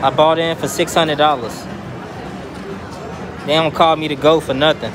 I bought in for $600. They don't call me to go for nothing.